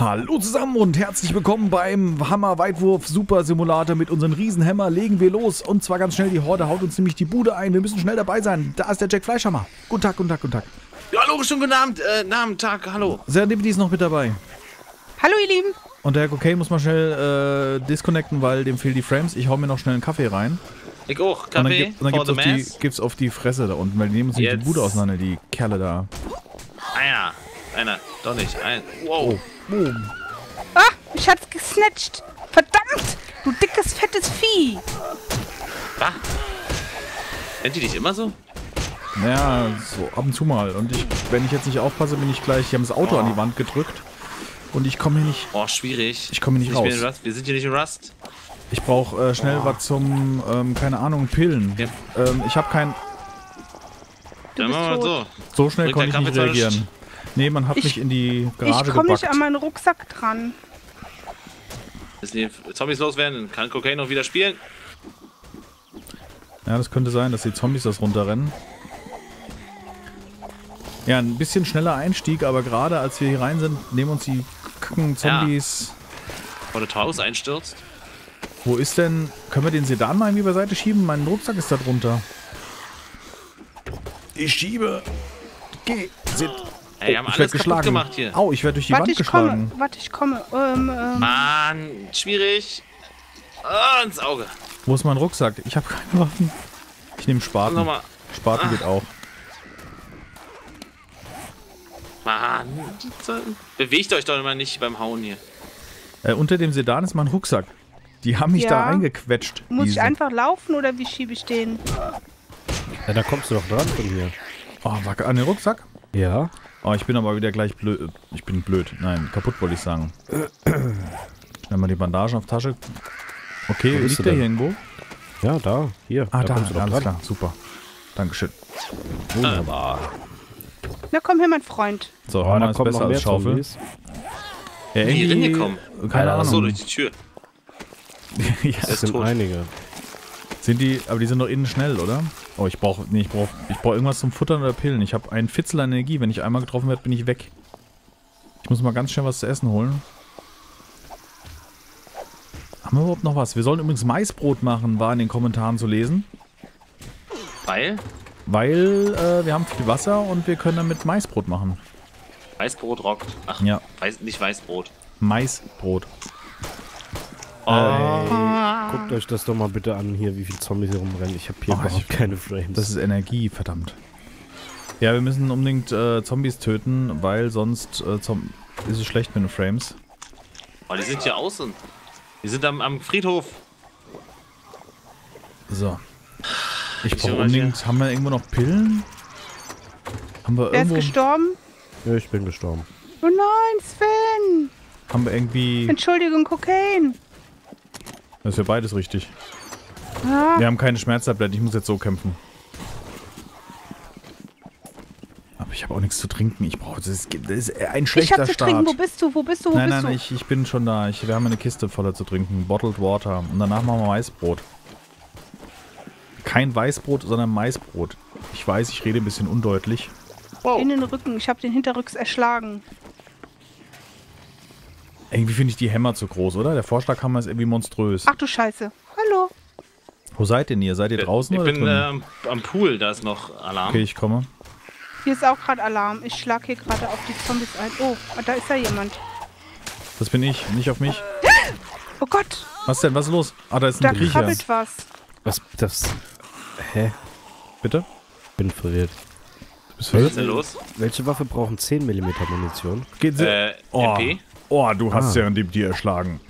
Hallo zusammen und herzlich willkommen beim Hammer-Weitwurf Super Simulator. Mit unserem Riesenhammer legen wir los. Und zwar ganz schnell, die Horde haut uns nämlich die Bude ein. Wir müssen schnell dabei sein. Da ist der Jack Fleischhammer. Guten Tag, guten Tag, guten Tag. Ja, hallo, schönen guten Abend, äh, Namen, Tag, hallo. Serendipity ist noch mit dabei. Hallo ihr Lieben. Und der Herr Cocaine muss mal schnell äh, disconnecten, weil dem fehlen die Frames. Ich hau mir noch schnell einen Kaffee rein. Ich auch, Und dann, Kaffee gibt, und dann gibt's, auf die, gibt's auf die Fresse da unten, weil die nehmen uns nämlich die. Bude auseinander, die Kerle da. Ja, einer, doch nicht, ein, wow. Boom. Ah, mich hat's gesnatcht. Verdammt, du dickes, fettes Vieh. Ah. Nennt die dich immer so? Ja, so ab und zu mal. Und ich, wenn ich jetzt nicht aufpasse, bin ich gleich. Die haben das Auto Oh. an die Wand gedrückt. Und ich komme hier nicht. Oh, schwierig. Ich komme hier nicht Ich bin raus. in Rust. Wir sind hier nicht in Rust. Ich brauche äh, schnell was zum, ähm, keine Ahnung, Pillen. Ja. Ähm, ich habe kein. Du Dann bist machen wir so. So schnell Bringt konnte ich nicht reagieren. Nee, man hat Ich- mich in die Ich Garage komme nicht an meinen Rucksack dran. Müssen die Zombies loswerden, dann kann Cocaine noch wieder spielen. Ja, das könnte sein, dass die Zombies das runterrennen. Ja, ein bisschen schneller Einstieg, aber gerade als wir hier rein sind, nehmen uns die kacken Zombies. Vor das Haus einstürzt. Wo ist denn. Können wir den Sedan mal irgendwie beiseite schieben? Mein Rucksack ist da drunter. Ich schiebe. Geh. Sit. Ey, haben ich alles werd kaputt geschlagen. gemacht hier. Au, ich werde durch die Warte, Wand ich komme. geschlagen. Warte, ich komme. Ähm, ähm, Mann, schwierig. Ah, ins Auge. Wo ist mein Rucksack? Ich habe keine Waffen. Ich nehme Spaten. Nochmal. Spaten geht auch. Mann, bewegt euch doch mal nicht beim Hauen hier. Äh, unter dem Sedan ist mein Rucksack. Die haben mich Ja. da reingequetscht. muss ich diese- einfach laufen oder wie schiebe ich den? Ja, da kommst du doch dran von hier. Oh, wacke an den Rucksack? Ja. Oh, ich bin aber wieder gleich blöd. Ich bin blöd. Nein, kaputt wollte ich sagen. Schnell mal die Bandagen auf Tasche. Okay, Wo liegt der denn? hier irgendwo? Ja, da. Hier. Ah, da, kommst du doch alles dran. klar, super. Dankeschön. Wunderbar. Na komm her, mein Freund. So, Oh, Hammer da ist besser als Schaufel. Zombies. Ja, Wie irgendwie- reingekommen? Keine Alter, Ach so, Ahnung. durch die Tür. ja, Das sind tot. einige. Sind die, aber die sind doch innen schnell, oder? Oh, ich brauche, nee, ich brauche, ich brauche irgendwas zum Futtern oder Pillen. Ich habe einen Fitzel an Energie. Wenn ich einmal getroffen werde, bin ich weg. Ich muss mal ganz schnell was zu essen holen. Haben wir überhaupt noch was? Wir sollen übrigens Maisbrot machen, war in den Kommentaren zu lesen. Weil Weil äh, wir haben viel Wasser und wir können damit Maisbrot machen. Weißbrot rockt. Ach, Ja, weiß, nicht Weißbrot. Maisbrot. Oh, Ey, guckt euch das doch mal bitte an hier, wie viele Zombies hier rumrennen. Ich habe hier Oh, überhaupt ich- keine Frames. Das ist Energie, verdammt. Ja, wir müssen unbedingt äh, Zombies töten, weil sonst äh, ist es schlecht mit den Frames. oh, die sind hier außen. Die sind am, am Friedhof. So. Ich brauche unbedingt. Haben wir irgendwo noch Pillen? Haben wir Wer ist irgendwo. gestorben? ja, ich bin gestorben. Oh nein, Sven. Haben wir irgendwie. Entschuldigung, Kokain. Das ist ja beides richtig. Ah, Wir haben keine Schmerztablette, ich muss jetzt so kämpfen. Aber ich habe auch nichts zu trinken. Ich brauche. Das ist, das ist ein ich schlechter hab zu Start. trinken. Wo bist du? Wo bist du? Wo nein, bist nein, du? ich, ich bin schon da. Ich, wir haben eine Kiste voller zu trinken. Bottled Water. Und danach machen wir Maisbrot. Kein Weißbrot, sondern Maisbrot. Ich weiß, ich rede ein bisschen undeutlich. Wow. In den Rücken. Ich habe den hinterrücks erschlagen. Irgendwie finde ich die Hämmer zu groß, oder? Der Vorschlaghammer ist irgendwie monströs. Ach du Scheiße. Hallo. Wo seid denn ihr? Seid ihr draußen ich oder bin drin? äh, am- Pool, da ist noch Alarm. okay, ich komme. Hier ist auch gerade Alarm. Ich schlag hier gerade auf die Zombies ein. Oh, da ist ja jemand. Das bin ich, nicht auf mich. Oh Gott, Was denn? Was ist los? Ah, da ist da ein Kriecher. krabbelt was. Was? Das. Hä? Bitte? Bin verwirrt. Was ist denn los? Welche Waffe brauchen 10 mm Munition? Geht sie? Äh, oh. MP? Oh, du hast Ah. ja die dir erschlagen.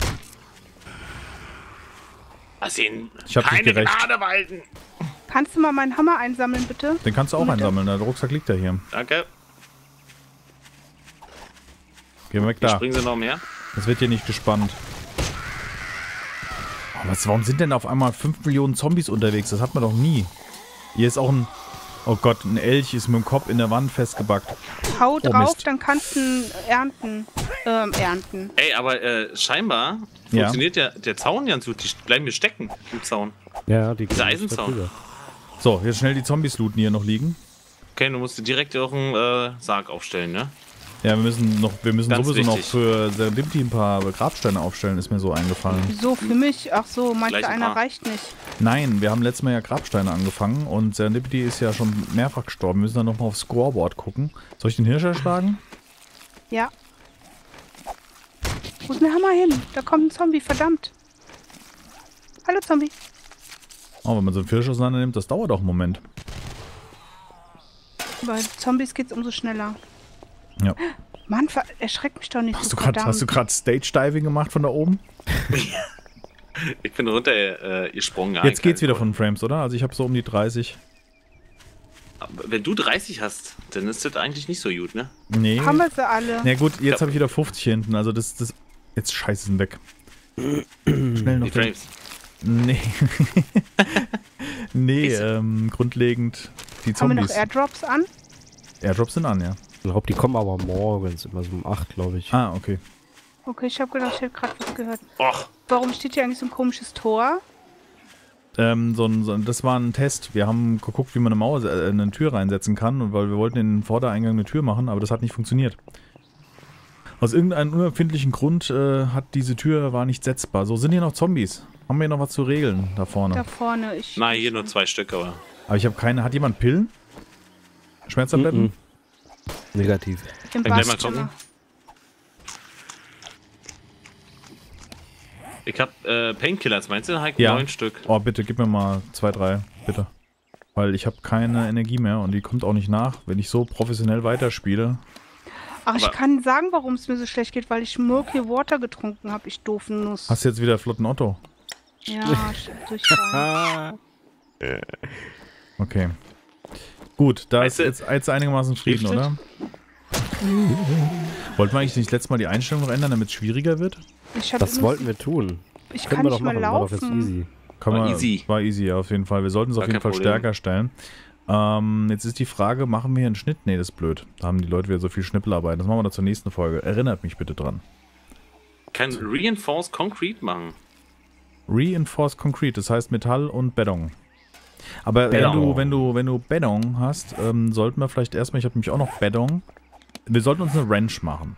Lass ihn Ich hab dich keine gerecht. Gnade walten. Kannst du mal meinen Hammer einsammeln, bitte? Den kannst du auch Bitte? einsammeln. Der Rucksack liegt da hier. Danke. Geh weg Hier da. springen sie noch mehr. Das wird hier nicht gespannt. Oh, was, warum sind denn auf einmal 5 Millionen Zombies unterwegs? Das hat man doch nie. Hier ist auch ein... Oh Gott, ein Elch ist mit dem Kopf in der Wand festgebackt. Hau Oh, drauf, Mist. dann kannst du ihn ernten. Ähm, ernten. Ey, aber äh, scheinbar Ja. funktioniert der, der Zaun ganz gut. Die bleiben mir stecken im Zaun. Ja, die Dieser Eisenzaun. So, jetzt schnell die Zombies looten, die hier noch liegen. Okay, du musst direkt auch einen äh, Sarg aufstellen, ne? Ja, wir müssen noch, wir müssen Ganz sowieso noch wichtig. für Serendipity ein paar Grabsteine aufstellen, ist mir so eingefallen. Wieso für mich? Ach so, du, ein einer paar. reicht nicht? Nein, wir haben letztes Mal ja Grabsteine angefangen und Serendipity ist ja schon mehrfach gestorben. Wir müssen dann nochmal aufs Scoreboard gucken. Soll ich den Hirsch erschlagen? Ja. Wo ist der Hammer hin? Da kommt ein Zombie, verdammt. Hallo Zombie. Oh, wenn man so einen Hirsch auseinander nimmt, das dauert auch einen Moment. Bei Zombies geht's umso schneller. Ja. Mann, erschreck mich doch nicht Hast so du gerade verdammt. hast du gerade Stage Diving gemacht von da oben? Ich bin runter äh, gesprungen. Jetzt geht's wieder von Frames, oder? Also ich habe so um die 30. Aber Wenn du 30 hast, dann ist das eigentlich nicht so gut, ne? Nee. Haben wir sie alle? Na gut, jetzt Ja. habe ich wieder 50 hier hinten. Also das, das jetzt scheiße sind weg. Schnell noch Die den, Frames. Nee. nee, ähm, grundlegend die Haben wir noch Zombies. Airdrops an? Airdrops sind an, ja. Ich glaube, die kommen aber morgens, immer so um 8, glaube ich. Ah, okay. Okay, ich habe gedacht, ich hätte gerade was gehört. Och, Warum steht hier eigentlich so ein komisches Tor? Ähm, so ein, so ein, das war ein Test. Wir haben geguckt, wie man eine Mauer, äh, eine Tür reinsetzen kann, und weil wir wollten in den Vordereingang eine Tür machen, aber das hat nicht funktioniert. Aus irgendeinem unerfindlichen Grund äh, hat diese Tür war nicht setzbar. So sind hier noch Zombies. Haben wir hier noch was zu regeln da vorne? Da vorne. Ich, na, hier nur zwei Stück, aber. Aber ich habe keine. Hat jemand Pillen? Schmerztabletten? Mhm. Negativ. Im Kann ich gleich mal Badezimmer. gucken? Ich hab äh, Painkillers, meinst du? Halt Ja. neun Stück. Oh, bitte, gib mir mal zwei, drei. Bitte. Weil ich habe keine Energie mehr und die kommt auch nicht nach, wenn ich so professionell weiterspiele. Ach, ich Aber- kann sagen, warum es mir so schlecht geht, weil ich Murky Water getrunken habe, ich doofen Nuss. Hast du jetzt wieder flotten Otto? Ja, Durchfall. Okay. Gut, da Weißt ist jetzt, jetzt einigermaßen Frieden, oder? Wollten wir eigentlich nicht letztes Mal die Einstellung noch ändern, damit es schwieriger wird? Ich, Das wollten wir tun. ich Können kann wir nicht doch mal machen, war laufen. easy. Kann War man, easy. War easy, ja, auf jeden Fall. Wir sollten es auf jeden Fall Problem. stärker stellen. Ähm, jetzt ist die Frage, machen wir hier einen Schnitt? Nee, das ist blöd. Da haben die Leute wieder so viel Schnippelarbeit. Das machen wir dann zur nächsten Folge. Erinnert mich bitte dran. Kann Reinforced Concrete machen. Reinforced Concrete, das heißt Metall und Beton. Aber wenn Beton. du, wenn du, wenn du Beton hast, ähm, sollten wir vielleicht erstmal, ich habe nämlich auch noch Beton. Wir sollten uns eine Wrench machen.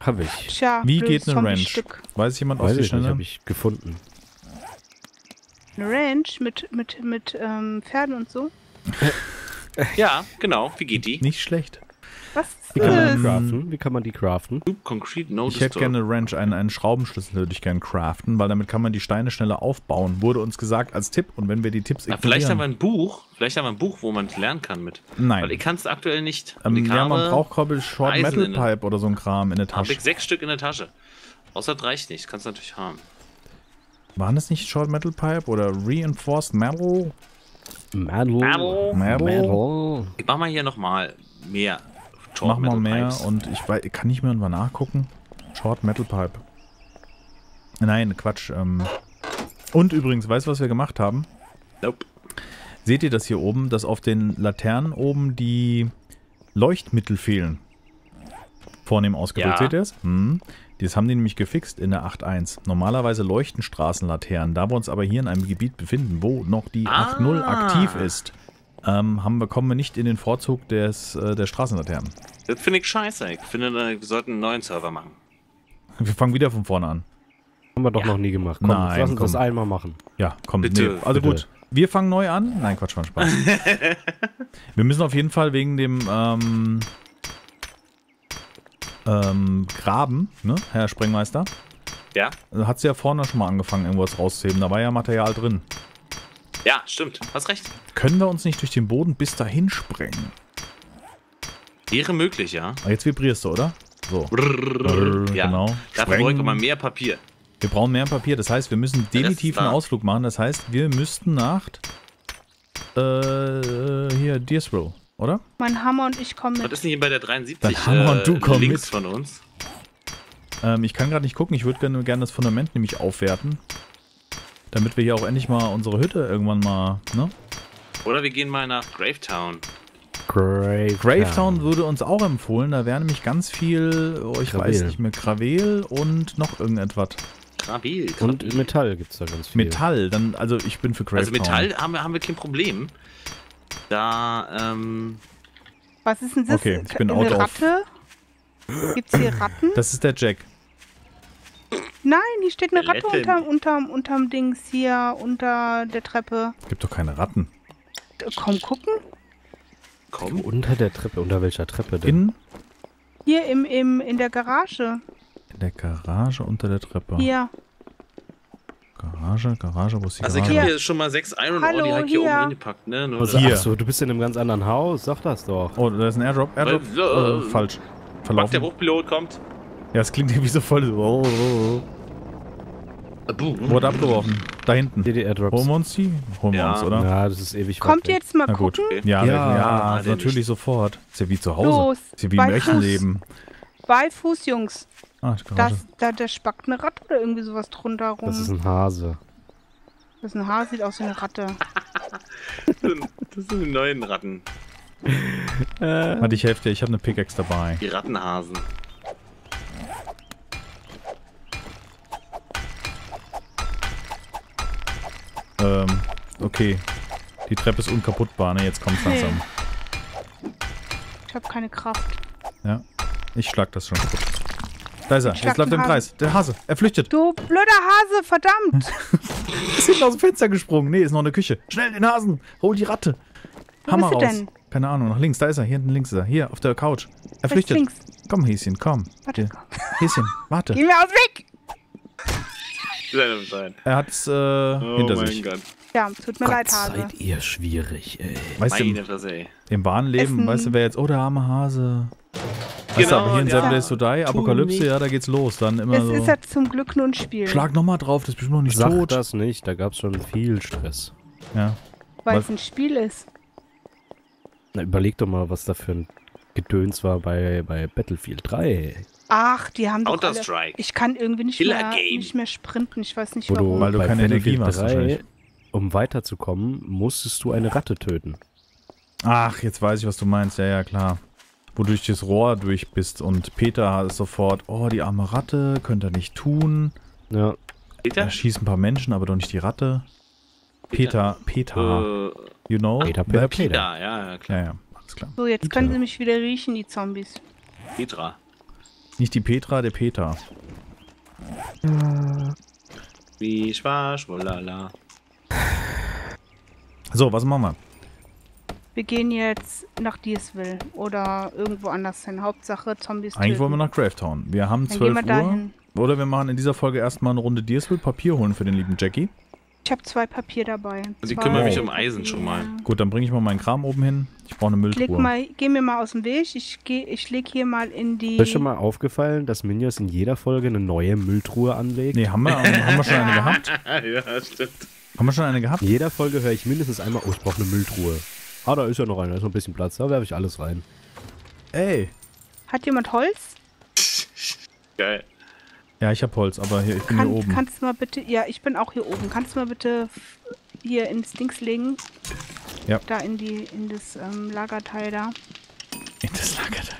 Hab ich. Tja, Wie geht eine Wrench? Zombie-Stück. Weiß jemand aus Weiß ich nicht, Schnelle? hab ich gefunden. Eine Ranch mit, mit, mit ähm, Pferden und so. Ja, genau. Wie geht die? Nicht schlecht. Was ist Wie kann man die craften? Wie kann man die craften? Concrete No Ich hätte gerne eine Wrench, einen, einen Schraubenschlüssel würde ich gerne craften, weil damit kann man die Steine schneller aufbauen. Wurde uns gesagt als Tipp und wenn wir die Tipps Ja, vielleicht haben wir ignorieren... ein Buch. Vielleicht haben wir ein Buch, wo man es lernen kann mit. Nein. Weil ich kann es aktuell nicht. Ähm, ja, man braucht, ich, Short Eisen Metal Pipe oder so ein Kram in der Tasche. ich sechs Stück in der Tasche. Außer das reicht nicht. Kannst du natürlich haben. Waren das nicht Short Metal Pipe oder Reinforced Metal? Metal. Metal. Metal? Metal. Ich mach mal hier nochmal mehr. Short Mach mal Metal mehr Pipes. und ich weiß, kann nicht mehr mal nachgucken. Short Metal Pipe. Nein, Quatsch. Ähm. Und übrigens, weißt du, was wir gemacht haben? Nope. Seht ihr das hier oben, dass auf den Laternen oben die Leuchtmittel fehlen? Vornehm ausgedrückt, Ja. seht ihr es? Hm. Das haben die nämlich gefixt in der 8.1. Normalerweise leuchten Straßenlaternen. Da wir uns aber hier in einem Gebiet befinden, wo noch die Ah. 8.0 aktiv ist, ähm, haben wir, kommen wir nicht in den Vorzug des, äh, der Straßenlaternen. Das finde ich scheiße. Ich finde, wir sollten einen neuen Server machen. Wir fangen wieder von vorne an. Haben wir doch Ja. noch nie gemacht. Komm, Nein, lass uns das komm. einmal machen. Ja, komm, Bitte, nee, also bitte. gut. Wir fangen neu an. Nein, Quatsch, war ein Spaß. wir müssen auf jeden Fall wegen dem ähm, ähm, Graben, ne, Herr Sprengmeister, Ja? hat sie ja vorne schon mal angefangen, irgendwas rauszuheben. Da war ja Material drin. Ja, stimmt. Hast recht. Können wir uns nicht durch den Boden bis dahin sprengen? Wäre möglich, ja. Ah, jetzt vibrierst du, oder? So. Brrrr, ja. genau. Dafür bräuchte man mehr Papier. Wir brauchen mehr Papier. Das heißt, wir müssen definitiv einen Ausflug machen. Das heißt, wir müssten nach äh, hier Deersville, oder? Mein Hammer und ich kommen Was mit. ist nicht bei der 73 Dann Hammer und du komm links mit. von uns? Ähm, ich kann gerade nicht gucken. Ich würde gerne gerne das Fundament nämlich aufwerten. Damit wir hier auch endlich mal unsere Hütte irgendwann mal, ne? Oder wir gehen mal nach Gravetown. Grave Gravetown würde uns auch empfohlen. Da wäre nämlich ganz viel, oh, ich weiß Gravel. nicht mehr, Gravel und noch irgendetwas. Gravel. Und. Metall gibt's da ganz viel. Metall, dann, also ich bin für Also Gravetown. Metall haben wir, haben wir kein Problem. Da, ähm, Was ist denn das? Okay, ich bin Eine out of- Ratte? Gibt's hier Ratten? Das ist der Jack. Nein, hier steht eine Ratte unterm, unterm, unterm Dings hier, unter der Treppe. Gibt doch keine Ratten. Komm gucken. Komm. Unter der Treppe. Unter welcher Treppe denn? In, Hier im, im, in der Garage. in der Garage unter der Treppe. Hier. Garage, Garage, wo ist die Also ich Garage? habe hier schon mal sechs Iron Ore Hallo, direkt hier hier. oben reingepackt, ne? Nur da- Hier. Achso, du bist in einem ganz anderen Haus. Sag das doch. Oh, da ist ein Airdrop. Airdrop. Weil- Äh, falsch. Verlaufen. der Hochpilot kommt. Ja, es klingt irgendwie so voll. so, Oh, oh, oh. Wurde abgeworfen. Da hinten. Airdrops. Holen wir uns die? Holen wir Ja. uns, oder? Ja, das ist ewig weit Kommt weg. jetzt mal Na gut. gucken. Ja, Ja, ja, ja der natürlich nicht. sofort. Ist ja wie zu Hause. Los, Ist ja wie im bei echten Fuß. Leben. Bei Fuß, Jungs. Ah, Garage. Das, da, da spackt eine Ratte oder irgendwie sowas drunter rum. Das ist ein Hase. Das ist ein Haar, sieht aus wie eine Ratte. Das sind die neuen Ratten. Warte, ich helfe dir. Ich habe eine Pickaxe dabei. Die Rattenhasen. Ähm, okay. Die Treppe ist unkaputtbar, ne? Jetzt kommt's Nee. langsam. Ich habe keine Kraft. Ja. Ich schlag das schon. Da ist er. Jetzt läuft er im Kreis. Der Hase. Er flüchtet. Du blöder Hase, verdammt! Ist hinten aus dem Fenster gesprungen. Nee, ist noch eine Küche. Schnell den Hasen. Hol die Ratte. Wo Hammer bist du raus. denn? Keine Ahnung. Nach links. Da ist er. Hier hinten links ist er. Hier auf der Couch. Er Rechts, flüchtet. links. Komm, Häschen, komm. Warte, komm. Häschen, warte. Geh mir aus dem Weg! Doch sein. Er hat's äh, Oh hinter mein sich. Gott. Ja, tut mir Gott, leid, Hase. seid ihr schwierig, ey. Weißt du, Meine im, Fresse, ey. im wahren Leben, Essen. weißt du, wer jetzt, oh, der arme Hase. Weißt du, Genau, aber hier in ja. Seven Days to Die, Apokalypse, ja, da geht's los. Dann immer Das so, ist ja zum Glück nur ein Spiel. schlag nochmal drauf, das ist bestimmt noch nicht Sag tot. das nicht, da gab's schon viel Stress. Ja. weil es ein Spiel ist. Na, überleg doch mal, was da für ein Gedöns war bei, bei Battlefield 3. Ach, die haben doch alle... Ich kann irgendwie nicht mehr, nicht mehr sprinten. Ich weiß nicht Wo warum. du, Weil du keine Energie wahrscheinlich. um weiterzukommen, musstest du eine Ratte töten. Ach, jetzt weiß ich, was du meinst. Ja, ja, klar. Wo du durch das Rohr durch bist und Peter ist sofort, oh, die arme Ratte, könnte er nicht tun. Ja, Peter? Er schießt ein paar Menschen, aber doch nicht die Ratte. Peter, Peter, Äh, you know? Peter, Peter? Peter. Peter, ja, ja, klar. Ja, ja, alles klar. So, jetzt können sie mich wieder riechen, die Zombies. Petra. Nicht die Petra, der Peter. Wie schwarz, wolala. So, was machen wir? Wir gehen jetzt nach Diesville oder irgendwo anders hin. Hauptsache Zombies Eigentlich töten. wollen wir nach Gravetown. Wir haben Dann 12 gehen wir Uhr. dahin. Oder wir machen in dieser Folge erstmal eine Runde Deersville, Papier holen für den lieben Jackie. Ich habe zwei Papier dabei. Also ich kümmere mich um Eisen schon mal. Gut, dann bringe ich mal meinen Kram oben hin. Ich brauche eine Leg Mülltruhe. mal, geh mir mal aus dem Weg. Ich, geh, ich leg hier mal in die. Ist schon mal aufgefallen, dass Minjas in jeder Folge eine neue Mülltruhe anlegt? Nee, haben wir, haben wir schon eine gehabt? ja, stimmt. Haben wir schon eine gehabt? In jeder Folge höre ich mindestens einmal, oh, ich brauche eine Mülltruhe. Ah, da ist ja noch eine, da ist noch ein bisschen Platz, da werfe ich alles rein. Ey. Hat jemand Holz? Geil. Ja, ich habe Holz, aber hier, ich bin Kann, hier oben. Kannst du mal bitte. Ja, ich bin auch hier oben. Kannst du mal bitte hier ins Dings legen? Ja. Da in die in das ähm, Lagerteil da. In das Lagerteil.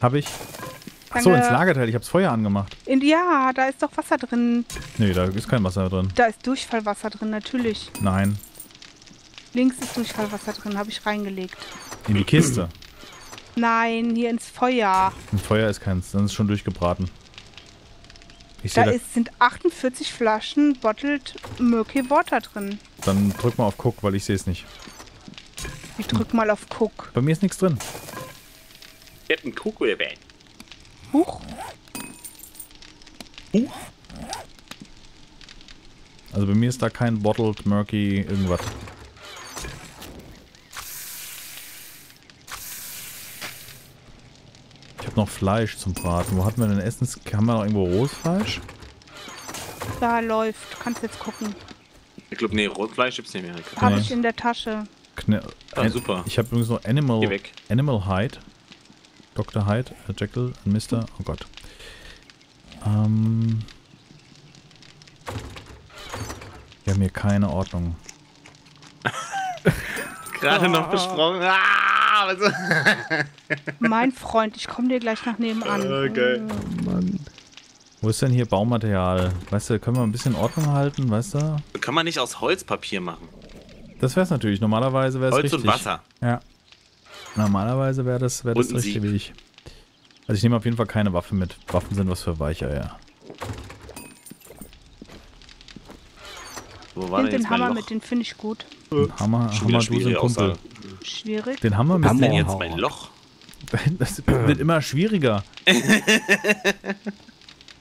Habe ich. Achso, ins Lagerteil. Ich hab's Feuer angemacht. In, ja, da ist doch Wasser drin. Nee, da ist kein Wasser drin. Da ist Durchfallwasser drin, natürlich. Nein. Links ist Durchfallwasser drin, habe ich reingelegt. In die Kiste. Nein, hier ins Feuer. Im Feuer ist keins, dann ist es schon durchgebraten. Ich Da da. ist, sind 48 Flaschen Bottled Murky Water drin. Dann drück mal auf Cook, weil ich sehe es nicht. Ich drück mal auf Cook. Bei mir ist nichts drin. Captain Kuku erwähnt. Huch. Also bei mir ist da kein Bottled Murky irgendwas. Ich habe noch Fleisch zum Braten. Wo hatten wir denn Essens? Haben wir noch irgendwo rohes Fleisch? Da läuft. Kannst jetzt gucken. Ich glaube, nee, Rotfleisch gibt's nicht mehr. Habe Nee. ich in der Tasche. Kne Ah, An- super. Ich habe übrigens noch Animal. Animal Hide. Dr. Hyde, äh, Jekyll und Mr. Oh Gott. Ähm. Wir haben hier keine Ordnung. Gerade noch besprochen. Ah, was Mein Freund, ich komme dir gleich nach nebenan. Okay. Wo ist denn hier Baumaterial? Weißt du, können wir ein bisschen Ordnung halten, weißt du? Kann man nicht aus Holzpapier machen? Das wär's natürlich. Normalerweise wäre es Holz richtig. und Wasser. Ja. Normalerweise wäre das, wär das richtig ich. Also ich nehme auf jeden Fall keine Waffe mit. Waffen sind was für Weicheier. Wo Ich war finde denn den jetzt mein Hammer mit, den finde ich gut. Hammer, Schon Hammer, du sind Kumpel. Schwierig. Den Hammer mit ist denn jetzt mein Loch? Das wird immer schwieriger.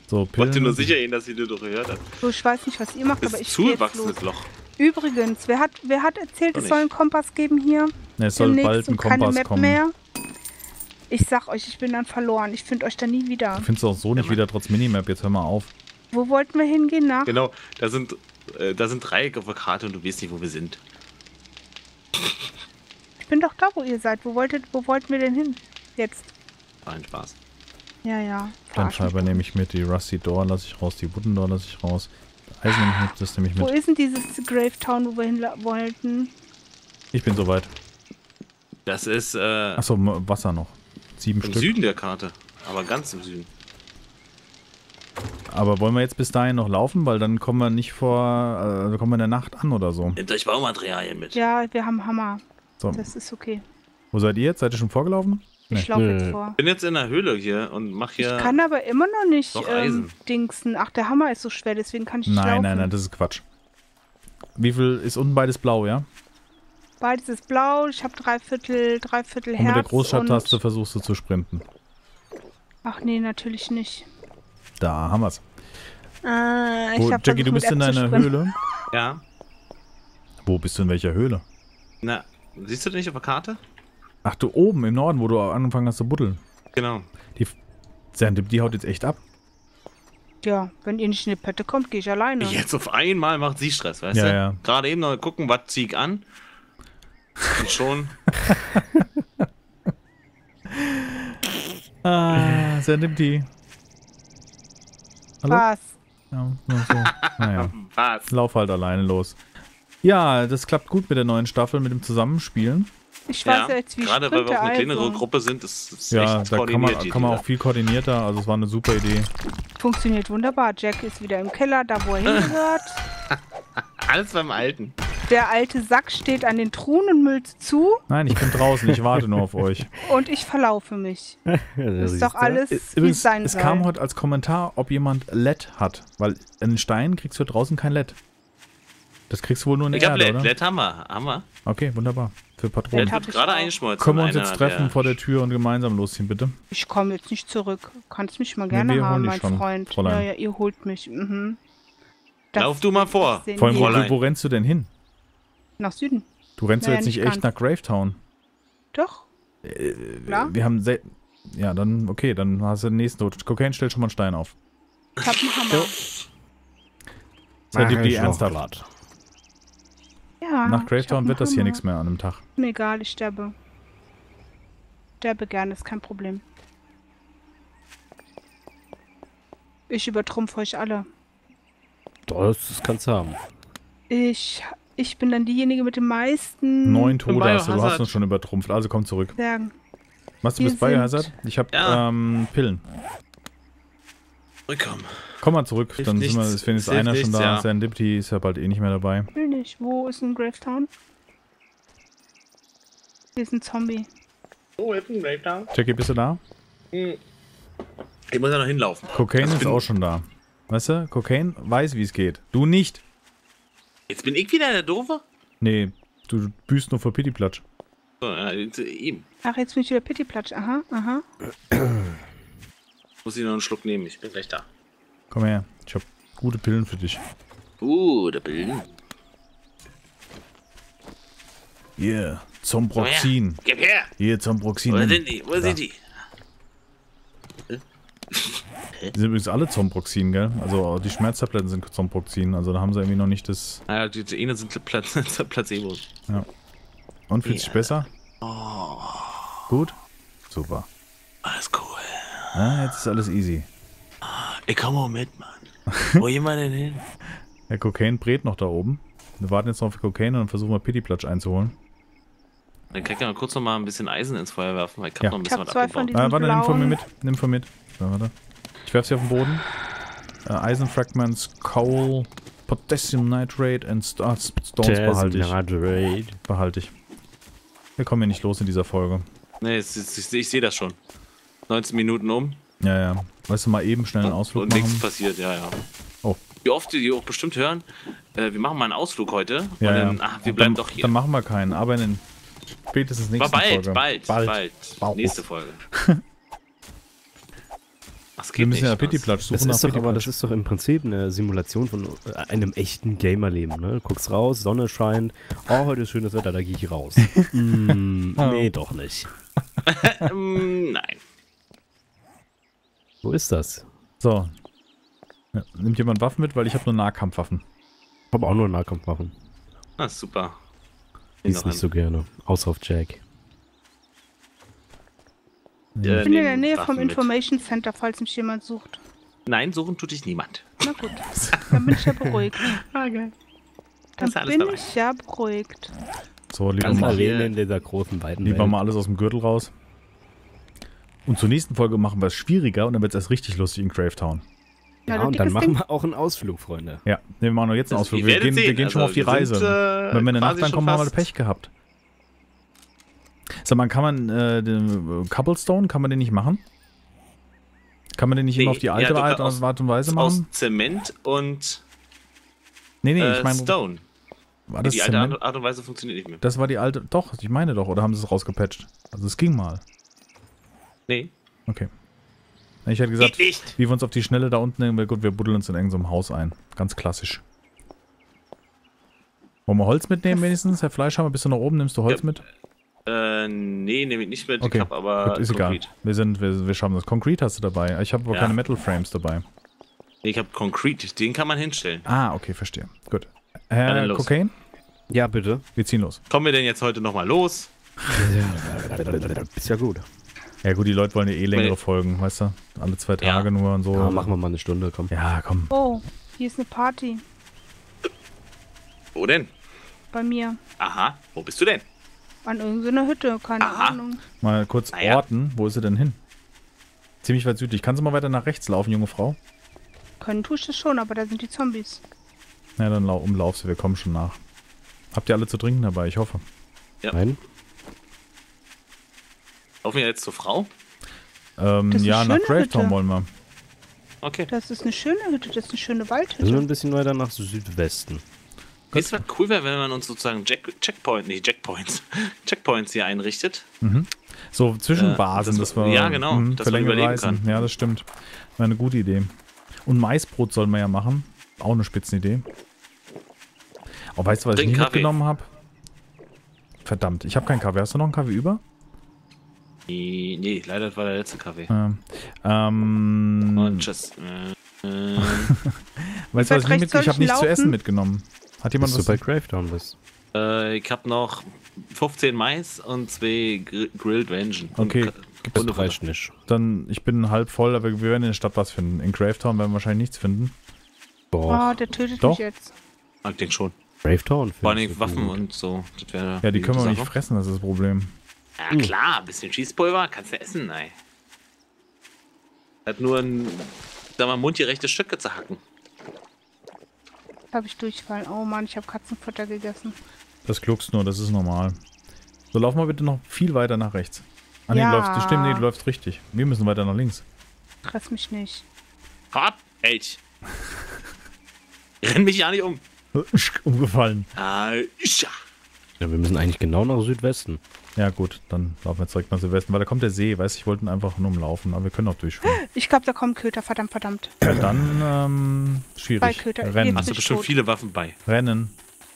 so, Ich wollte Pillen. nur sicher gehen, dass sie dir doch gehört. So, ich weiß nicht, was ihr macht, Das aber ich gehe jetzt los. zuwachsendes Loch. Übrigens, wer hat, wer hat erzählt, Doch es soll einen Kompass geben hier? Ne, es soll Demnächst bald ein und keine Kompass Map kommen. mehr? Ich sag euch, ich bin dann verloren. Ich finde euch da nie wieder. Du findest auch so nicht wieder trotz Minimap. Jetzt hör mal auf. Wo wollten wir hingehen? Nach? Genau, da sind, äh, da sind Dreiecke auf der Karte und du weißt nicht, wo wir sind. Ich bin doch da, wo ihr seid. Wo, wolltet, wo wollten wir denn hin? Jetzt. War ein Spaß. Ja, ja. Dann doch. nehme ich mit. Die Rusty Door lasse ich raus. Die Wooden Door lasse ich raus. Eisen nehme ich mit. Das nehme ich Wo mit. ist denn dieses Gravetown, wo wir hin wollten? Ich bin soweit. Das ist äh, Achso, Wasser noch. Sieben im Stück. Süden der Karte. Aber ganz im Süden. Aber wollen wir jetzt bis dahin noch laufen? Weil dann kommen wir nicht vor, äh, kommen wir in der Nacht an oder so. Nehmt euch Baumaterialien mit. Ja, wir haben Hammer. So, Das ist okay. wo seid ihr jetzt? Seid ihr schon vorgelaufen? Nee. Ich laufe jetzt vor. Ich bin jetzt in der Höhle hier und mach hier. Ich kann aber immer noch nicht Doch, ähm, Eisen. dingsen. Ach, der Hammer ist so schwer, deswegen kann ich nicht Nein, laufen. nein, nein, das ist Quatsch. Wie viel ist unten beides blau, ja? Beides ist blau, ich habe drei Viertel, drei Viertel Und Herz mit der Großschalttaste und- versuchst du zu sprinten. Ach nee, natürlich nicht. Da haben wir's. Äh, ich Wo, hab Jackie, du bist in deiner springen. Höhle. Ja. Wo bist du in welcher Höhle? Na, siehst du nicht auf der Karte? Ach, du oben im Norden, wo du angefangen hast zu buddeln. Genau. Die, die haut jetzt echt ab. Ja, wenn ihr nicht in die Pötte kommt, gehe ich alleine. Jetzt auf einmal macht sie Stress, weißt Ja, du? ja. Gerade eben noch gucken, was zieh ich an. Und schon. Ah, Serendip, die. Hallo? Was? Ja, nur so. Naja. Was? Lauf halt alleine los. Ja, das klappt gut mit der neuen Staffel, mit dem Zusammenspielen. Ich weiß ja, jetzt, wie ich gerade weil wir auch eine kleinere also. Gruppe sind, ist es Ja, echt da kann koordiniert. man, kann man auch viel koordinierter. Also es war eine super Idee. Funktioniert wunderbar. Jack ist wieder im Keller, da wo er hingehört. Alles beim Alten. Der alte Sack steht an den Truhen und müllt zu Nein, ich bin draußen, ich warte nur auf euch. und ich verlaufe mich. Das ist doch alles, wie es sein es soll. kam heute als Kommentar, ob jemand LED hat. Weil einen Stein kriegst du draußen kein LED. Das kriegst du wohl nur in der Ich Erde, Led, oder? Led haben wir. Haben wir. Okay, wunderbar. Für Patronen. Led hab wird ich gerade eingeschmolzen. Können wir uns jetzt treffen der- vor der Tür und gemeinsam losziehen, bitte? Ich komme jetzt nicht zurück. Kannst mich mal Nee, gerne holen haben, mein schon, Freund. Fräulein. Ja, ja, ihr holt mich. Mhm. Lauf du mal vor. Vor allem, wo, wo rennst du denn hin? Nach Süden. Du rennst Naja, doch jetzt nicht nicht echt ganz. nach Gravetown. Doch. Klar. Wir haben se Ja, dann, okay, dann hast du den nächsten Not. Cocaine stellt schon mal einen Stein auf. Ich hab einen Hammer. Seid ihr die noch glatt. Ja, Nach Gravetown wird das hier nichts mehr an einem Tag. Mir egal, ich sterbe. Sterbe gerne, ist kein Problem. Ich übertrumpfe euch alle. Das, das kannst du haben. Ich, ich bin dann diejenige mit den meisten Neun Tode hast du, du hast uns schon übertrumpft. Also komm zurück. Zwergen. Was, du Wir bist Biohazard? Ich hab Ja. ähm, Pillen. Zurückkommen. Komm mal zurück, Hilft dann sind wir, nichts. ist wenigstens einer schon nichts, da. ja. Serendipity ist ja bald eh nicht mehr dabei. Will nicht. Wo ist ein Gravetown? Hier ist ein Zombie. Oh, jetzt ein Breakdown. Jackie, bist du da? Ich muss ja noch hinlaufen. Cocaine ist auch schon da. Weißt du, Cocaine weiß, wie es geht. Du nicht. Jetzt bin ich wieder der Doofe? Nee, du büßt nur vor Pittiplatsch. So, ja, jetzt, eben. Ach, jetzt bin ich wieder Pittiplatsch. Aha, aha. Muss ich noch einen Schluck nehmen. Ich bin gleich da. Komm her, ich hab gute Pillen für dich. Uh, der Bilden. Yeah, Zombroxin. Gib her! Hier, Zombroxin. Wo sind die? Wo sind die? Die sind übrigens alle Zombroxin, gell? Also die Schmerztabletten sind Zombroxin. Also da haben sie irgendwie noch nicht das... Ah, die, eine sind Platz, Placebos. Und fühlt sich besser? Oh. Gut? Super. Alles cool. Ja, jetzt ist alles easy. Ich komm mal mit, Mann. Wo gehen wir denn hin? Der Cocaine brät noch da oben. Wir warten jetzt noch auf Cocaine und dann versuchen wir Pittiplatsch einzuholen. Dann kann ich ja mal kurz noch mal ein bisschen Eisen ins Feuer werfen, weil ich hab Ja. noch ein Ich bisschen was zwei von abgebaut. diesen Ah, warte, nimm von mir mit. Nimm von mir mit. So, warte. Ich werf sie auf den Boden. Äh, Eisenfragments, Coal, Potassium Nitrate und St ah, Stones behalte ich. Hydrate. Behalte ich. Wir kommen hier nicht los in dieser Folge. Nee, es ist, ich, ich sehe das schon. 19 Minuten um Ja, ja. Weißt du, mal eben schnell einen Ausflug und nichts machen. passiert, ja, ja. Oh. Wie oft die auch bestimmt hören, äh, wir machen mal einen Ausflug heute. Ja, und ja. dann, ach, wir bleiben dann, doch hier. Dann machen wir keinen, aber in den spätestens nächsten bald, Folge. bald, bald, Bald. Nächste Folge. Das Wir geht müssen ja nicht. Pittiplatsch Das suchen. ist, nach doch, aber das Pittiplatsch. ist doch im Prinzip eine Simulation von äh, einem echten Gamerleben. Ne? Du guckst raus, Sonne scheint. Oh, heute ist schönes Wetter, da gehe ich raus. mm, nee, doch nicht. Ähm, nein. Wo ist das? So. Ja, nimmt jemand Waffen mit, weil ich habe nur Nahkampfwaffen. Ich habe auch nur Nahkampfwaffen. Das ist super. Die ist nicht so gerne. Außer auf Jack. Äh, Ich bin in der Nähe Waffen vom mit. Information Center, falls mich jemand sucht. Nein, suchen tut dich niemand. Na gut, dann bin ich ja beruhigt. Okay. Dann du alles bin dabei? ich ja beruhigt. So, lieber Ganz mal in dieser großen, weiten lieber Welt. mal alles aus dem Gürtel raus. Und zur nächsten Folge machen wir es schwieriger und dann wird es erst richtig lustig in Gravetown. Ja, Ja, und dann machen Ding. wir auch einen Ausflug, Freunde. Ja, nee, wir machen noch jetzt einen Ausflug. Wir gehen, wir gehen schon mal also auf die Reise. sind, äh, Wenn wir in der quasi Nacht schon reinkommen, haben wir Pech gehabt. Sag mal, kann man äh, den äh, Cobblestone, kann man den nicht machen? Kann man den nicht Nee, immer auf die ja, alte du Art, kannst Art und Weise Aus machen? Zement und Nee, nee, äh, ich meine, Stone. war das die alte Zement? Art, und Weise funktioniert nicht mehr. Das war die alte, doch, ich meine doch, oder haben sie es rausgepatcht? Also es ging mal. Nee, Okay. Ich hätte gesagt, wie wir uns auf die Schnelle da unten, irgendwie- gut, wir buddeln uns in irgendeinem Haus ein. Ganz klassisch. Wollen wir Holz mitnehmen wenigstens? Herr Fleischhammer, bist du nach oben? Nimmst du Holz Ja. mit? Äh, nee, nehme ich nicht mit. Okay, Ich hab aber Gut, ist Concrete. egal. Wir sind, wir, wir schaffen das. Concrete hast du dabei. Ich habe aber Ja. keine Metal Frames dabei. Nee, ich habe Concrete. Den kann man hinstellen. Ah, okay, verstehe. Gut. Ja, Herr los. Cocaine, Ja, bitte. wir ziehen los. Kommen wir denn jetzt heute nochmal los? Ist ja gut. Ja gut, die Leute wollen ja eh längere Nee. Folgen, weißt du? Alle zwei Ja. Tage nur und so. Ja, machen wir mal eine Stunde, komm. Ja, komm. Oh, hier ist eine Party Wo denn? bei mir. Aha, wo bist du denn? An irgendeiner Hütte, keine Aha. Ahnung. Mal kurz Naja. orten. Wo ist sie denn hin? Ziemlich weit südlich. Kannst du mal weiter nach rechts laufen, junge Frau? Können tue ich das schon, aber da sind die Zombies. Na, dann lau umlauf sie. Wir kommen schon nach. Habt ihr alle zu trinken dabei? Ich hoffe. Nein? Laufen wir jetzt zur Frau? Ähm, Das ist ja, eine nach schöne Gravetown Hütte. wollen wir. Okay. Das ist eine schöne Hütte, das ist eine schöne Waldhütte. ein bisschen weiter nach Südwesten. Ihr, was cool wäre, wenn man uns sozusagen Jack Checkpoint, nicht Checkpoints, Checkpoints hier einrichtet? So Zwischenbasen, Äh, das das- war. ja, genau, mh, dass man längere überleben Reisen. kann. Ja, das stimmt. War eine gute Idee. Und Maisbrot sollen wir ja machen. Auch eine Spitzenidee. Oh, weißt du, was ich Trink nicht Kaffee. mitgenommen habe? Verdammt, ich habe keinen Kaffee. Hast du noch einen Kaffee über? Nee, nee, leider war der letzte Kaffee. Ähm, ähm, Und tschüss. Äh, äh, weißt du, was ich nicht mit, soll ich habe ich nichts zu essen mitgenommen. Hat jemand Bis du was? bei Gravetown bist. äh, ich habe noch 15 Mais und zwei Gr Grilled Vengeance. Okay, Ka- Das Hundefutter. reicht nicht. Dann, ich bin halb voll, aber wir werden in der Stadt was finden. In Gravetown werden wir wahrscheinlich nichts finden. Boah. Oh, der tötet Doch. mich jetzt. Ah, Ich denke schon. Gravetown. Vor allem Waffen gut. und so. Das wär Ja, die können wir nicht fressen, das ist das Problem. Ja klar, ein bisschen Schießpulver kannst du essen, nein. Hat nur ein, sag mal, mundgerechte Stücke zu hacken. Habe ich Durchfall. Oh Mann, ich habe Katzenfutter gegessen. Das gluckst nur, das ist normal. So, lauf mal bitte noch viel weiter nach rechts. Ah, nee, Ja. du läufst, stimmt, nee, du läufst richtig. Wir müssen weiter nach links. Fress mich nicht. Hau ab, Elch. Renn mich ja nicht um. Umgefallen. Ah. Ja, wir müssen eigentlich genau nach Südwesten. Ja, gut, dann laufen wir jetzt direkt nach Südwesten, weil da kommt der See, weißt du, ich wollte ihn einfach nur umlaufen, aber wir können auch durchführen. Ich glaube, da kommen Köter. Verdammt, verdammt. Ja, dann, ähm, Bei schwierig. Köter. Rennen, Hast du bestimmt tot. viele Waffen bei. rennen,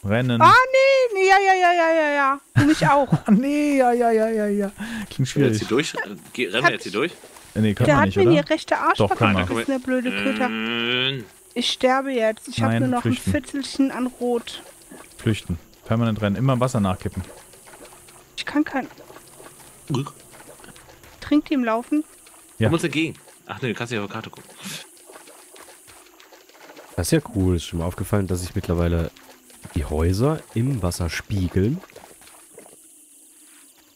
rennen. Ah, nee, nee, ja, ja, ja, ja, ja, ja. Du mich auch. Nee, ja, ja, ja, ja, ja. Klingt Gehen wir jetzt schwierig. hier durch? Äh, geh- Rennen wir jetzt hier durch? Äh, Nee, können Der hat nicht, mir in oder? die rechte Arsch Doch, können verpackt. wir. Das ist eine blöde Köter. Mm, Ich sterbe jetzt. Ich habe nur noch flüchten. ein Viertelchen an Rot. Flüchten. Permanent rennen. Immer Wasser nachkippen. Ich kann kein... Trinkt die im Laufen? Ja. Komm uns entgegen. Ach nee, du kannst nicht auf die Karte gucken. Das ist ja cool. Ist schon mal aufgefallen, dass sich mittlerweile die Häuser im Wasser spiegeln.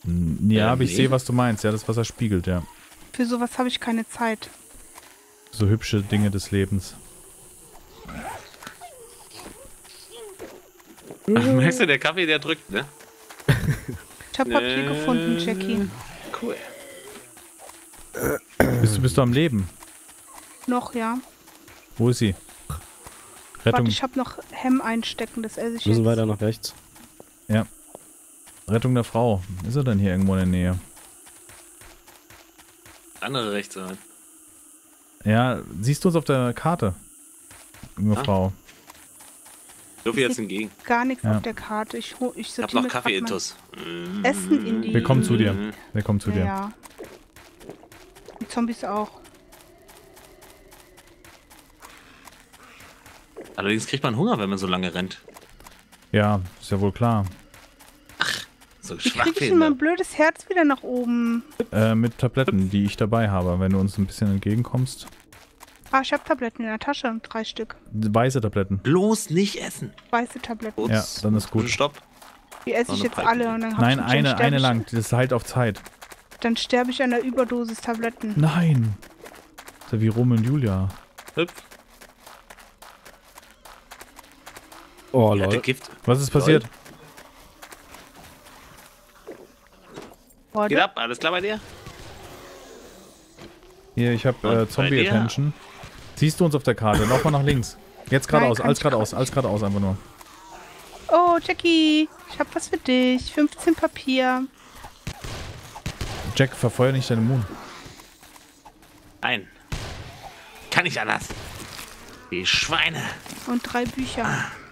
Mm, Ja, Äh, aber ich nee. sehe, was du meinst. Ja, das Wasser spiegelt, ja. Für sowas habe ich keine Zeit. So hübsche Dinge des Lebens. Merkst du, der Kaffee, der drückt, ne? Ich habe Papier Äh, gefunden, Jackie. Cool. bist du am Leben? Noch, ja. Wo ist sie? Warte, Rettung, ich habe noch Hemm einstecken, das esse ich Müssen jetzt. weiter nach rechts. Rettung der Frau. Ist er denn hier irgendwo in der Nähe? Andere Rechte. Ja, siehst du uns auf der Karte? Junge Ah. Frau. Ich laufe jetzt entgegen. Gar nichts Ja. auf der Karte. Ich, ich Ich hab noch Kaffee-Intus. Essen in die... Wir kommen zu dir. Wir kommen zu ja, dir. ja. Die Zombies auch. Allerdings kriegt man Hunger, wenn man so lange rennt. Ja, ist ja wohl klar. So Wie kriege ich denn mein blödes Herz wieder nach oben? Äh, mit Tabletten, die ich dabei habe, wenn du uns ein bisschen entgegenkommst. Ah, ich habe Tabletten in der Tasche. Drei Stück. Weiße Tabletten. Bloß nicht essen. Weiße Tabletten. Kurz. Ja, dann ist gut. Stopp. Die esse ich jetzt Pipe. alle und dann hab Nein, ich, eine, eine lang. Das ist halt auf Zeit. Dann sterbe ich an der Überdosis Tabletten. Nein. Das ist ja wie Romeo und Julia. Hüpf. Oh, Leute. Gift. Was ist passiert? Geht ab, alles klar bei dir? Hier, ich habe äh, bei Zombie dir? Attention. Siehst du uns auf der Karte? Lauf mal nach links. Jetzt geradeaus, alles ich geradeaus, alles geradeaus einfach nur. Oh, Jackie, ich habe was für dich. 15 Papier. Jack, verfeuer nicht deine Moon. Nein. Kann nicht anders. Die Schweine. Und drei Bücher. Oh,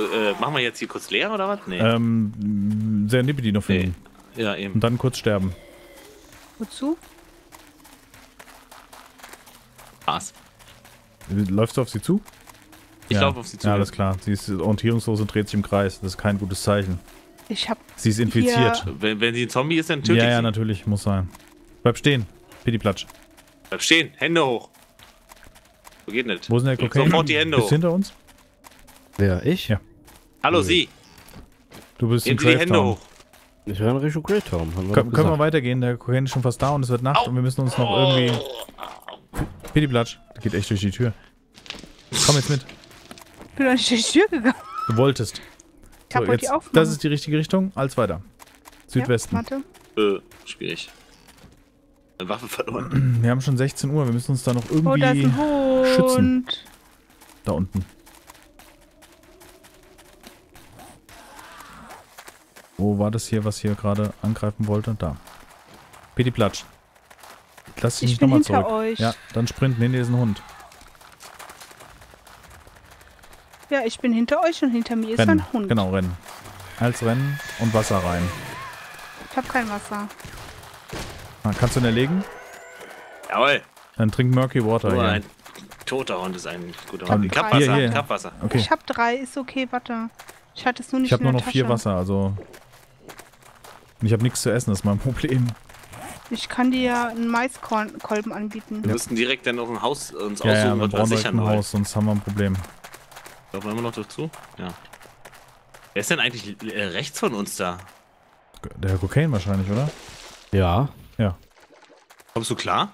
äh, machen wir jetzt hier kurz leer oder was? Nee. Ähm, sehr Nippidi noch nee. finden. Ja, eben. Und dann kurz sterben. Wozu? Spaß. Läufst du auf sie zu? Ich ja. laufe auf sie zu. Ja, alles klar. Sie ist orientierungslos und dreht sich im Kreis. Das ist kein gutes Zeichen. Ich habe Sie ist infiziert. Wenn, wenn sie ein Zombie ist, dann töte Ja, ich ja, sie. natürlich. Muss sein. Bleib stehen. Pidi-Platsch. Bleib stehen, Hände hoch. So geht nicht. Wo ist denn der Cocaine? Sofort die Hände hoch. du hinter uns? Wer? Ich? Ja. Hallo, Sie. Du bist in Nehmen Sie die Hände hoch. Ich renne Richtung Great Town. Können, können wir weitergehen? Der Cocaine ist schon fast da und es wird Nacht Au. und wir müssen uns noch irgendwie... Pidi-Platsch. Der geht echt durch die Tür. Komm jetzt mit. Ich bin doch nicht durch die Tür gegangen. Du wolltest. Ich habe So, heute die jetzt, Aufnahme. das ist die richtige Richtung. Als weiter. Südwesten. Ja, warte. Äh, schwierig. Eine Waffe verloren. wir haben schon 16 Uhr. Wir müssen uns da noch Oh, da ist irgendwie... ein Hund. schützen. Da unten. Wo war das hier, was hier gerade angreifen wollte? Da. Pidi Platsch. Lass dich Ich nicht bin nochmal hinter zurück. euch. Ja, dann sprinten hinter diesen Hund. Ja, ich bin hinter euch und hinter mir ist Rennen. ein Hund. Genau, rennen. Als rennen und Wasser rein. Ich habe kein Wasser. Ah, kannst du ihn erlegen? Jawohl. Dann trink Murky Water. Nur hier. ein toter Hund ist ein guter Hund. drei. Kappwasser, Hier, hier. Kappwasser. Okay. Ich habe drei, ist okay, warte. Ich hatte es nur nicht Ich habe in nur der noch Tasche. vier Wasser, also... Und ich habe nichts zu essen, das ist mein Problem. Ich kann dir ja einen Maiskolben anbieten. Wir müssten direkt dann noch ein Haus uns Ja, ja, aussuchen, wir was wir brauchen direkt sichern ein wollen. Haus, sonst haben wir ein Problem. Laufen wir immer noch dazu? Ja. Wer ist denn eigentlich äh, rechts von uns da? Der Cocaine wahrscheinlich, oder? Ja. Kommst du klar?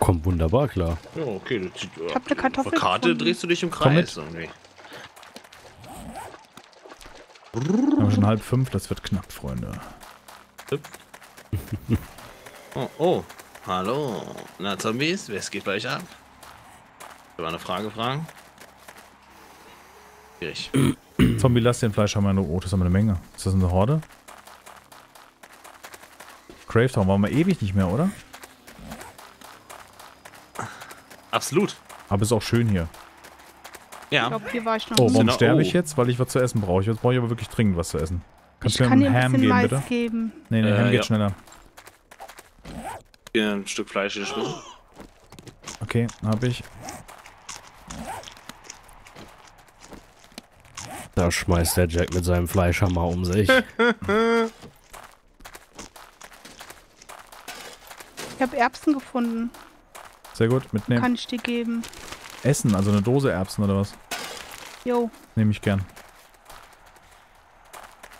Kommt wunderbar klar. Ja, okay. Das sieht, Ich hab eine Kartoffel Auf der Karte gefunden. drehst du dich im Komm mit. Kreis irgendwie. Wir haben schon halb fünf, das wird knapp, Freunde. Oh, oh. Hallo. Na, Zombies, wer geht bei euch ab? Ich will eine Frage fragen. Schwierig. Zombie, lass den Fleisch haben wir nur. Oh, das haben wir eine Menge. Ist das eine Horde? Gravetown waren wir ewig nicht mehr, oder? Absolut. Aber ist auch schön hier. Ich Ja. glaube, hier war ich noch Oh, warum sterbe oh. ich jetzt? Weil ich was zu essen brauche. Jetzt brauche ich aber wirklich dringend was zu essen. Kannst Ich kann dir einen ein Ham bisschen geben, Mais bitte? geben. Nee, nee, Äh, Ham geht ja. schneller. Hier ein Stück Fleisch geschnitten. Okay, hab ich. Da schmeißt der Jack mit seinem Fleischhammer um sich. Ich habe Erbsen gefunden. Sehr gut, mitnehmen. Kann ich dir geben. Essen, also eine Dose Erbsen oder was? Jo, Nehme ich gern.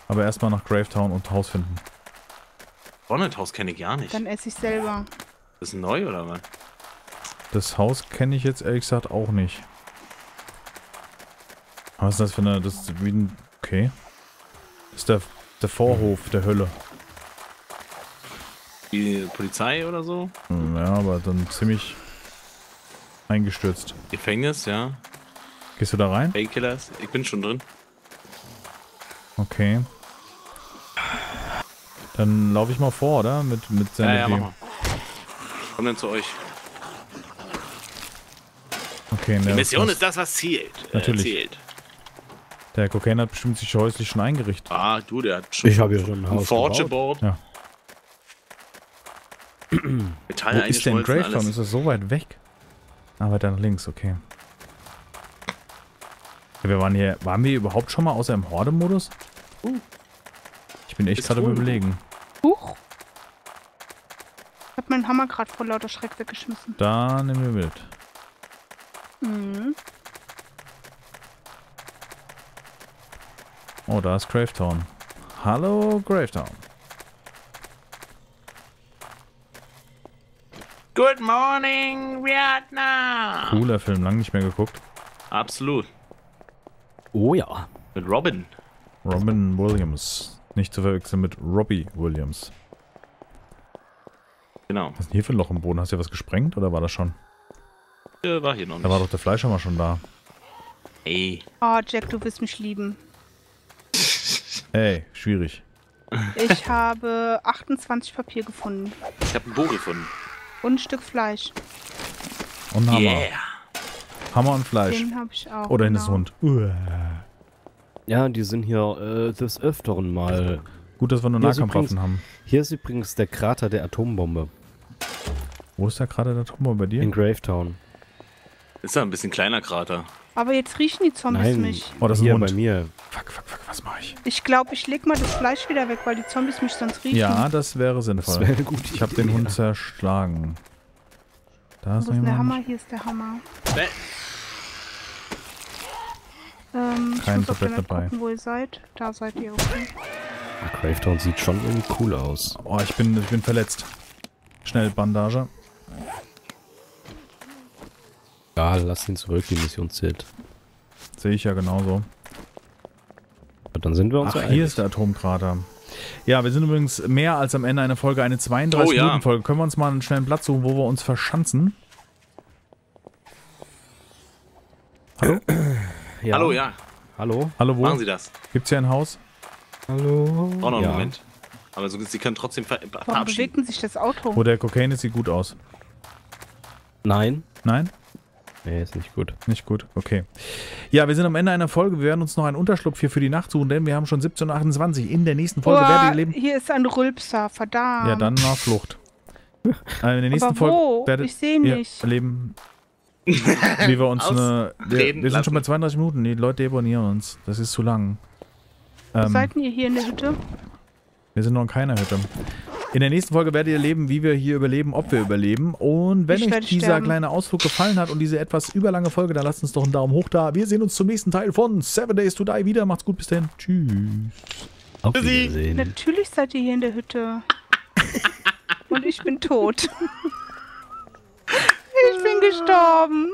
Aber erstmal nach Gravetown und Haus finden. Bonnet Haus kenne ich gar nicht. dann esse ich selber. Das ist neu oder was? Das Haus kenne ich jetzt ehrlich gesagt auch nicht. Was ist das für eine. Das ist wie ein. Okay. Das ist der, der Vorhof der Hölle. Die Polizei oder so? Hm, Ja, aber dann ziemlich eingestürzt. Gefängnis, ja. Gehst du da rein? Painkillers. Ich bin schon drin. Okay. Dann laufe ich mal vor, oder? Mit, mit Ja, ja, Sanity. mach mal. Komm dann zu euch. okay, Die ne, Mission ist das, was zielt. Äh, Natürlich. Zielt. Der Cocaine hat bestimmt sich häuslich schon eingerichtet. Ah, du, der hat schon Ich habe ja schon ein Haus Forge gebaut. Ja. Metall Wo ist denn eingeschmolzen, Grave Farm? alles. Ist das so weit weg? Ah, weiter nach links, okay. Ja, Wir waren hier. Waren wir überhaupt schon mal außer im Horde-Modus? Uh. Ich bin echt gerade am überlegen. Ich hab meinen Hammer gerade vor lauter Schreck weggeschmissen. Da nehmen wir mit. Mhm. Oh, da ist Gravetown. Hallo, Gravetown. Good morning, Vietnam! Cooler Film, lang nicht mehr geguckt. Absolut. Oh ja. Mit Robin. Robin Williams. Nicht zu verwechseln mit Robbie Williams. Genau. Was ist denn hier für ein Loch im Boden? Hast du ja was gesprengt oder war das schon? Der war hier noch Da war doch nicht. der Fleischhammer schon da. Ey. Oh, Jack, du wirst mich lieben. Ey, schwierig. Ich habe 28 Papier gefunden. Ich habe einen Bogen gefunden. Und ein Stück Fleisch. Und Hammer. Yeah. Hammer und Fleisch. Den habe ich auch. Oder genau. Hund. Uah. Ja, die sind hier äh, des Öfteren mal. Gut, dass wir nur Hier ist Nahkampfwaffen übrigens- haben. Hier ist übrigens der Krater der Atombombe Wo ist da gerade der Turbo bei dir? in Gravetown. Ist ja ein bisschen kleiner Krater. Aber jetzt riechen die Zombies Nein, mich. Oh, das ist ein hier Hund. bei mir. Fuck, fuck, fuck, was mache ich? Ich glaube, ich leg mal das Fleisch wieder weg, weil die Zombies mich sonst riechen. Ja, das wäre Das sinnvoll. wäre eine gute ich habe den Hund zerschlagen. Da Wo ist ist der Hammer? jemand. Hier ist der Hammer. Bäh. Ähm, ich Kein muss auf der dabei. gucken, wo ihr seid. Da seid ihr, okay. Ah, Gravetown sieht schon irgendwie cool aus. Oh, ich bin, ich bin verletzt. Schnell Bandage. Ja, lass ihn zurück, die Mission zählt. Sehe ich ja genauso. Und dann sind wir uns Ach, hier ist der Atomkrater. Ja, wir sind übrigens mehr als am Ende einer Folge, eine Oh, 32-Minuten-Folge. ja. Können wir uns mal einen schnellen Platz suchen, wo wir uns verschanzen? Hallo? Ja. Hallo, ja. Hallo? Hallo, wo? Machen Sie das. Gibt's hier ein Haus? Hallo? Braucht noch einen ja. Moment. Aber so, Sie können trotzdem ver Warum verabschieden. bewegt denn sich das Auto? Wo der Kokain ist, sieht gut aus. Nein? Nein? Nee, ist nicht gut. Nicht gut, okay. Ja, wir sind am Ende einer Folge. Wir werden uns noch einen Unterschlupf hier für die Nacht suchen, denn wir haben schon 17.28 Uhr. In der nächsten Folge Boah, werdet ihr leben. hier ist ein Rülpser, verdammt. Ja, dann nach Flucht. Äh, in der nächsten Aber Folge wo? werdet Ich sehe ihr nicht. erleben, wie wir uns eine. Wir, wir sind schon bei lassen. 32 Minuten. Die Leute debonieren uns. Das ist zu lang. Wo Ähm, seid ihr hier in der Hütte? wir sind noch in keiner Hütte. In der nächsten Folge werdet ihr erleben, wie wir hier überleben, ob wir überleben. Und wenn Ich euch dieser sterben. kleine Ausflug gefallen hat und diese etwas überlange Folge, dann lasst uns doch einen Daumen hoch da. Wir sehen uns zum nächsten Teil von Seven Days to Die wieder. Macht's gut, bis dahin. Tschüss. Auf. Wiedersehen. Natürlich seid ihr hier in der Hütte. Und ich bin tot. ich bin gestorben.